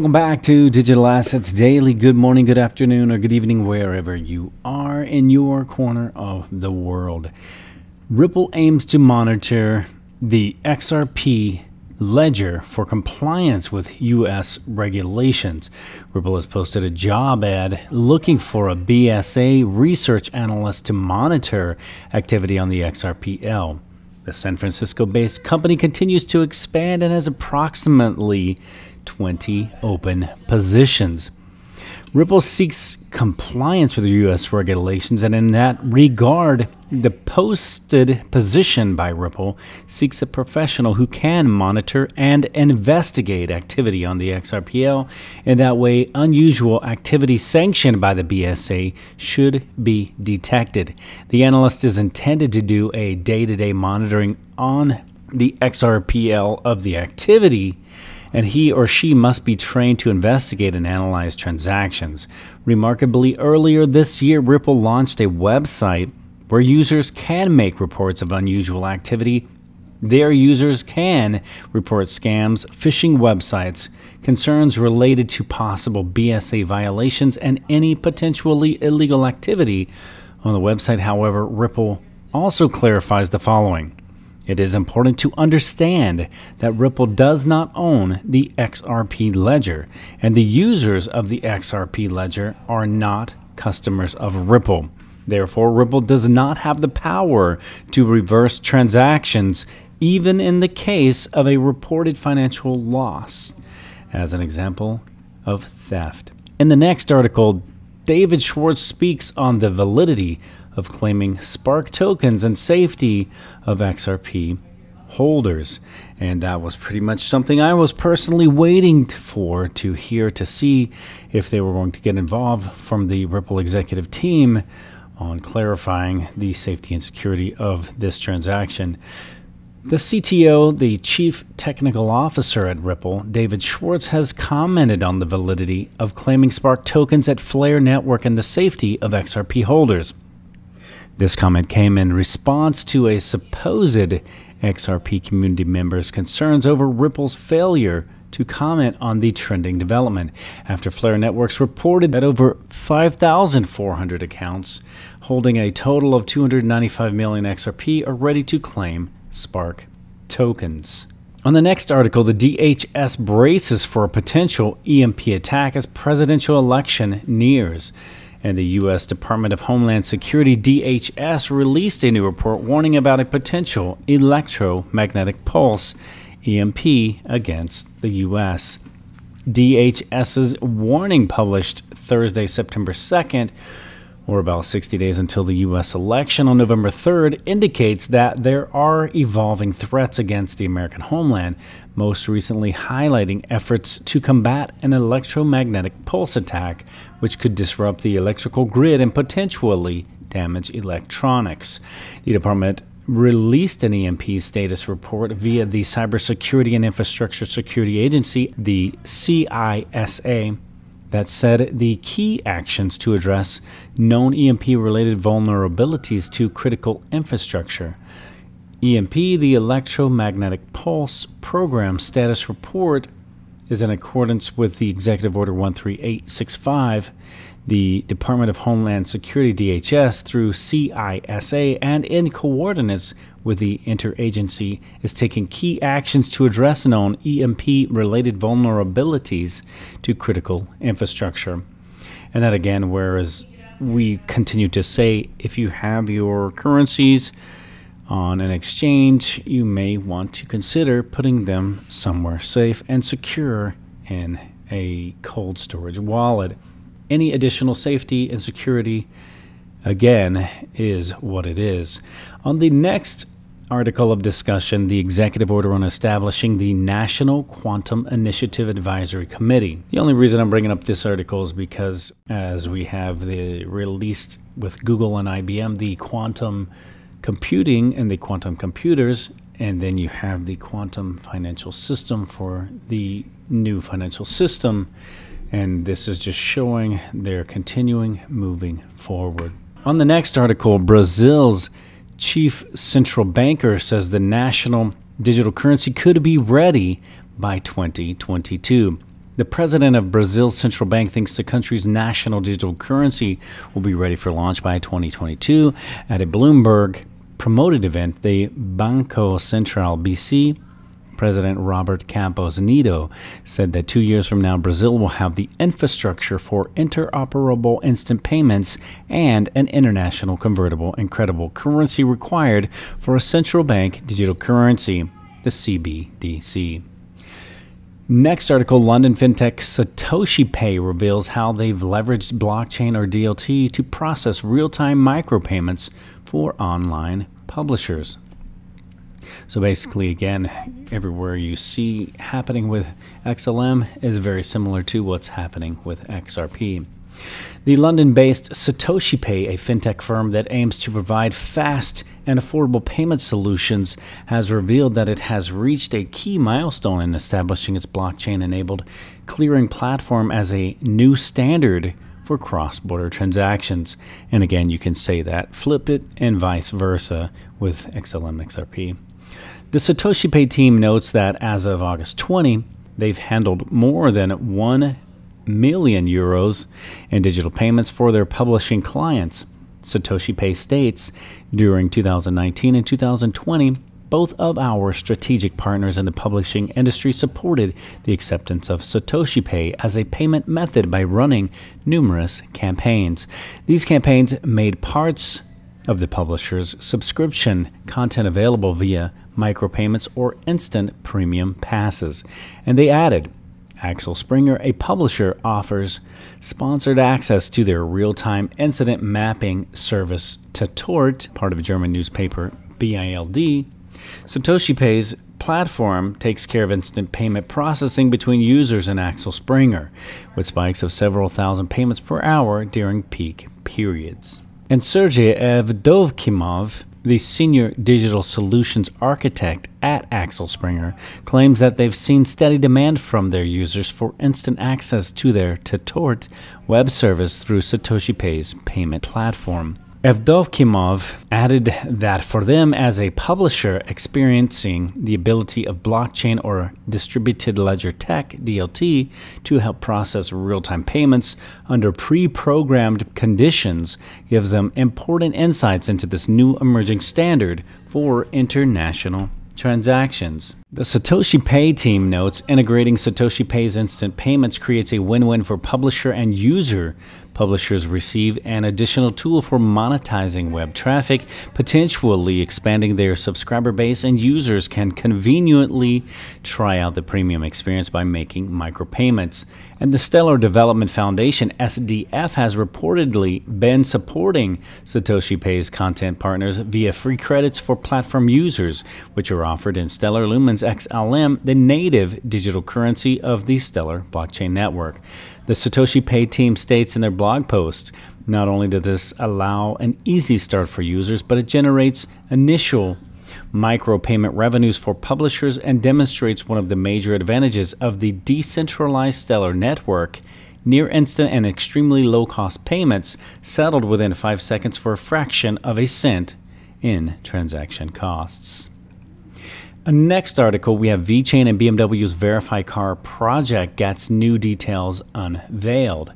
Welcome back to Digital Assets Daily. Good morning, good afternoon, or good evening, wherever you are in your corner of the world. Ripple aims to monitor the XRP ledger for compliance with U.S. regulations. Ripple has posted a job ad looking for a BSA research analyst to monitor activity on the XRPL. The San Francisco based company continues to expand and has approximately 20 open positions. Ripple seeks compliance with the U.S. regulations, and in that regard, the posted position by Ripple seeks a professional who can monitor and investigate activity on the XRPL. In that way, unusual activity sanctioned by the BSA should be detected. The analyst is intended to do a day to day monitoring on the XRPL of the activity and he or she must be trained to investigate and analyze transactions. Remarkably, earlier this year, Ripple launched a website where users can make reports of unusual activity. Their users can report scams, phishing websites, concerns related to possible BSA violations, and any potentially illegal activity. On the website, however, Ripple also clarifies the following. It is important to understand that Ripple does not own the XRP ledger, and the users of the XRP ledger are not customers of Ripple. Therefore, Ripple does not have the power to reverse transactions, even in the case of a reported financial loss, as an example of theft. In the next article, David Schwartz speaks on the validity of claiming Spark tokens and safety of XRP holders. And that was pretty much something I was personally waiting for to hear to see if they were going to get involved from the Ripple executive team on clarifying the safety and security of this transaction. The CTO, the Chief Technical Officer at Ripple, David Schwartz, has commented on the validity of claiming Spark tokens at Flare Network and the safety of XRP holders. This comment came in response to a supposed XRP community member's concerns over Ripple's failure to comment on the trending development after Flare Networks reported that over 5,400 accounts holding a total of 295 million XRP are ready to claim Spark tokens. On the next article, the DHS braces for a potential EMP attack as presidential election nears and the U.S. Department of Homeland Security DHS released a new report warning about a potential electromagnetic pulse EMP against the U.S. DHS's warning, published Thursday, September 2nd, or about 60 days until the U.S. election on November 3rd, indicates that there are evolving threats against the American homeland, most recently highlighting efforts to combat an electromagnetic pulse attack, which could disrupt the electrical grid and potentially damage electronics. The department released an EMP status report via the Cybersecurity and Infrastructure Security Agency, the CISA that said the key actions to address known EMP related vulnerabilities to critical infrastructure. EMP, the Electromagnetic Pulse Program Status Report, is in accordance with the Executive Order 13865 the Department of Homeland Security DHS through CISA and in coordinates with the interagency is taking key actions to address known EMP related vulnerabilities to critical infrastructure. And that again, whereas we continue to say if you have your currencies on an exchange, you may want to consider putting them somewhere safe and secure in a cold storage wallet any additional safety and security, again, is what it is. On the next article of discussion, the executive order on establishing the National Quantum Initiative Advisory Committee. The only reason I'm bringing up this article is because as we have the released with Google and IBM, the quantum computing and the quantum computers, and then you have the quantum financial system for the new financial system. And this is just showing they're continuing moving forward. On the next article, Brazil's chief central banker says the national digital currency could be ready by 2022. The president of Brazil's central bank thinks the country's national digital currency will be ready for launch by 2022 at a Bloomberg promoted event, the Banco Central BC. President Robert Campos Neto said that two years from now, Brazil will have the infrastructure for interoperable instant payments and an international convertible and credible currency required for a central bank digital currency, the CBDC. Next article London fintech Satoshi Pay reveals how they've leveraged blockchain or DLT to process real time micropayments for online publishers. So basically, again, everywhere you see happening with XLM is very similar to what's happening with XRP. The London based Satoshi Pay, a fintech firm that aims to provide fast and affordable payment solutions, has revealed that it has reached a key milestone in establishing its blockchain enabled clearing platform as a new standard for cross border transactions. And again, you can say that, flip it, and vice versa with XLM XRP. The Satoshi Pay team notes that as of August 20, they've handled more than 1 million euros in digital payments for their publishing clients. Satoshi Pay states during 2019 and 2020, both of our strategic partners in the publishing industry supported the acceptance of Satoshi Pay as a payment method by running numerous campaigns. These campaigns made parts of the publisher's subscription content available via micropayments or instant premium passes. And they added Axel Springer, a publisher, offers sponsored access to their real time incident mapping service to Tatort, part of a German newspaper BILD. Satoshi Pay's platform takes care of instant payment processing between users and Axel Springer, with spikes of several thousand payments per hour during peak periods. And Sergey Evdokimov, the senior digital solutions architect at Axel Springer, claims that they've seen steady demand from their users for instant access to their Tatort web service through Satoshi Pay's payment platform. Evdokimov added that for them as a publisher experiencing the ability of blockchain or distributed ledger tech DLT to help process real-time payments under pre-programmed conditions gives them important insights into this new emerging standard for international transactions. The Satoshi Pay team notes integrating Satoshi Pay's instant payments creates a win win for publisher and user. Publishers receive an additional tool for monetizing web traffic, potentially expanding their subscriber base, and users can conveniently try out the premium experience by making micropayments. And the Stellar Development Foundation, SDF, has reportedly been supporting Satoshi Pay's content partners via free credits for platform users, which are offered in Stellar Lumens XLM, the native digital currency of the Stellar blockchain network. The Satoshi Pay team states in their blog post not only does this allow an easy start for users, but it generates initial micropayment revenues for publishers and demonstrates one of the major advantages of the decentralized Stellar network near instant and extremely low cost payments settled within 5 seconds for a fraction of a cent in transaction costs. Next article, we have VeChain and BMW's Verify Car project gets new details unveiled.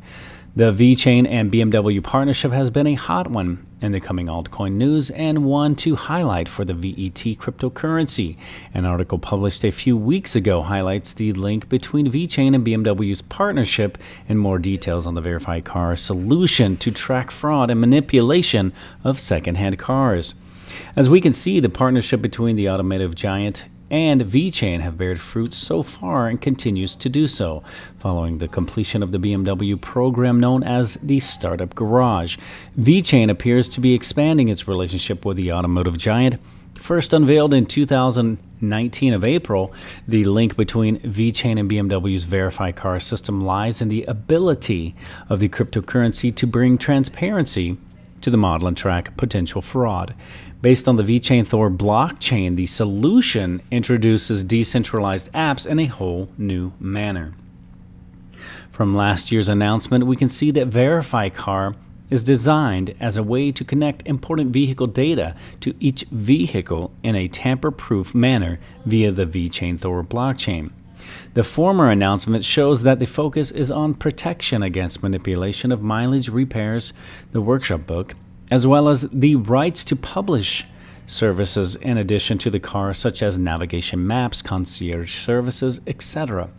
The VeChain and BMW partnership has been a hot one in the coming altcoin news and one to highlight for the VET cryptocurrency. An article published a few weeks ago highlights the link between VeChain and BMW's partnership and more details on the Verify Car solution to track fraud and manipulation of secondhand cars. As we can see, the partnership between the automotive giant and VeChain have bared fruit so far and continues to do so, following the completion of the BMW program known as the Startup Garage. VeChain appears to be expanding its relationship with the automotive giant. First unveiled in 2019 of April, the link between VeChain and BMW's Verify Car system lies in the ability of the cryptocurrency to bring transparency to the model and track potential fraud. Based on the VeChain Thor blockchain, the solution introduces decentralized apps in a whole new manner. From last year's announcement, we can see that Verify Car is designed as a way to connect important vehicle data to each vehicle in a tamper proof manner via the VeChain Thor blockchain. The former announcement shows that the focus is on protection against manipulation of mileage repairs, the workshop book, as well as the rights to publish services in addition to the car, such as navigation maps, concierge services, etc.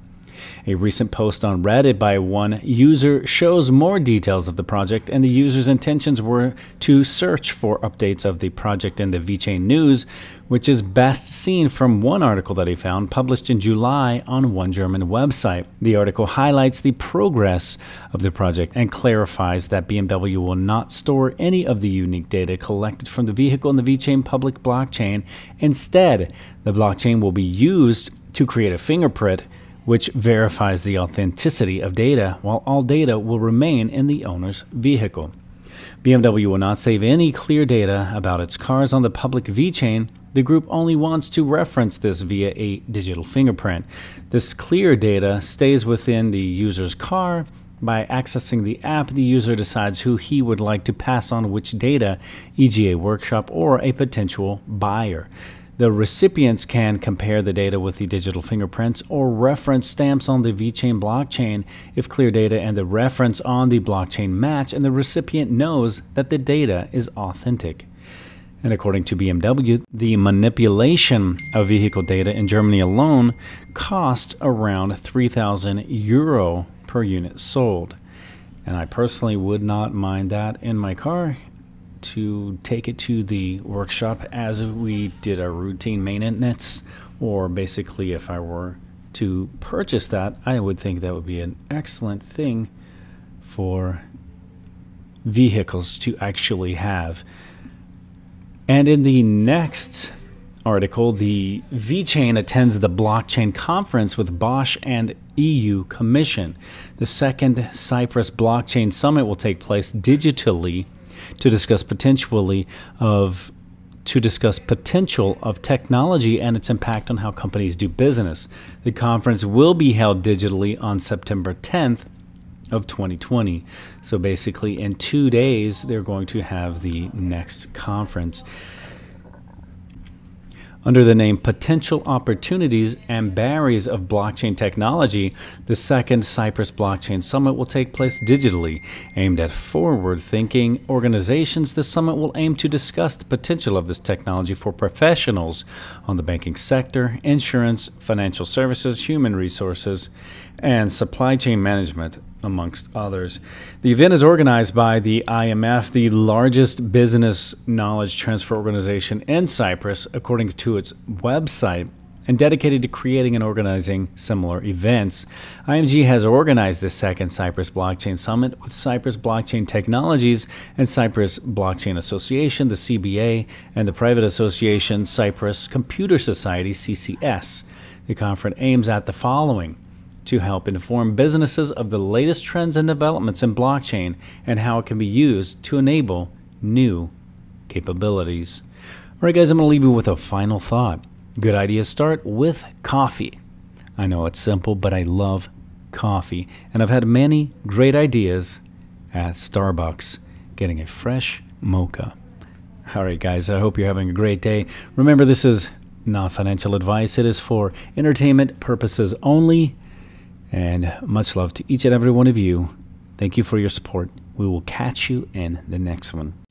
A recent post on Reddit by one user shows more details of the project, and the user's intentions were to search for updates of the project in the VeChain news, which is best seen from one article that he found published in July on one German website. The article highlights the progress of the project and clarifies that BMW will not store any of the unique data collected from the vehicle in the VeChain public blockchain. Instead, the blockchain will be used to create a fingerprint which verifies the authenticity of data, while all data will remain in the owner's vehicle. BMW will not save any clear data about its cars on the public VeChain. The group only wants to reference this via a digital fingerprint. This clear data stays within the user's car. By accessing the app, the user decides who he would like to pass on which data, e.g., a workshop or a potential buyer. The recipients can compare the data with the digital fingerprints or reference stamps on the VeChain blockchain if clear data and the reference on the blockchain match and the recipient knows that the data is authentic. And according to BMW, the manipulation of vehicle data in Germany alone costs around 3,000 euro per unit sold. And I personally would not mind that in my car to take it to the workshop as we did our routine maintenance, or basically, if I were to purchase that, I would think that would be an excellent thing for vehicles to actually have. And in the next article, the VeChain attends the blockchain conference with Bosch and EU Commission. The second Cyprus Blockchain Summit will take place digitally to discuss potentially of to discuss potential of technology and its impact on how companies do business. The conference will be held digitally on September 10th of 2020. So basically in 2 days they're going to have the next conference. Under the name Potential Opportunities and Barriers of Blockchain Technology, the second Cyprus Blockchain Summit will take place digitally. Aimed at forward thinking organizations, the summit will aim to discuss the potential of this technology for professionals on the banking sector, insurance, financial services, human resources, and supply chain management amongst others. The event is organized by the IMH, the largest business knowledge transfer organization in Cyprus, according to its website, and dedicated to creating and organizing similar events. IMH has organized the second Cyprus Blockchain Summit with Cyprus Blockchain Technologies and Cyprus Blockchain Association, the CBA, and the private association Cyprus Computer Society, CCS. The conference aims at the following to help inform businesses of the latest trends and developments in blockchain and how it can be used to enable new capabilities. All right, guys, I'm going to leave you with a final thought. Good ideas start with coffee. I know it's simple, but I love coffee, and I've had many great ideas at Starbucks getting a fresh mocha. All right, guys, I hope you're having a great day. Remember, this is not financial advice, it is for entertainment purposes only. And much love to each and every one of you. Thank you for your support. We will catch you in the next one.